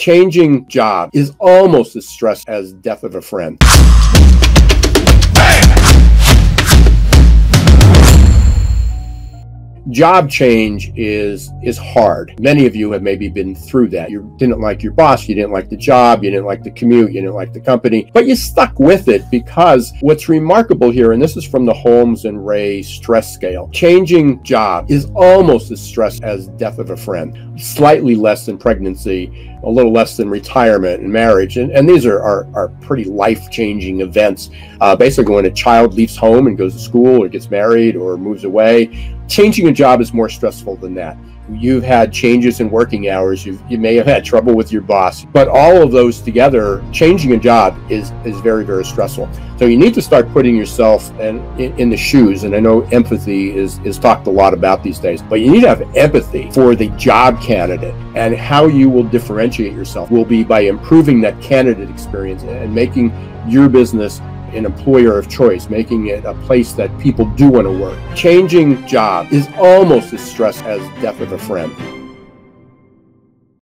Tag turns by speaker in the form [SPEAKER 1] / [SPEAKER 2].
[SPEAKER 1] Changing job is almost as stressful as death of a friend. Job change is is hard many of you have maybe been through that you didn't like your boss you didn't like the job you didn't like the commute you didn't like the company but you stuck with it because what's remarkable here and this is from the holmes and Rahe stress scale changing job is almost as stressful as death of a friend slightly less than pregnancy a little less than retirement and marriage. And, and these are, are, are pretty life changing events. Uh, basically, when a child leaves home and goes to school or gets married or moves away, changing a job is more stressful than that. You've had changes in working hours. You you may have had trouble with your boss. But all of those together changing a job is is very very stressful. So you need to start putting yourself in, in, in, the shoes. And i know empathy is is talked a lot about these days. But you need to have empathy for the job candidate. And how you will differentiate yourself will be by improving that candidate experience and making your business an employer of choice, making it a place that people do want to work. Changing job is almost as stressful as death of a friend.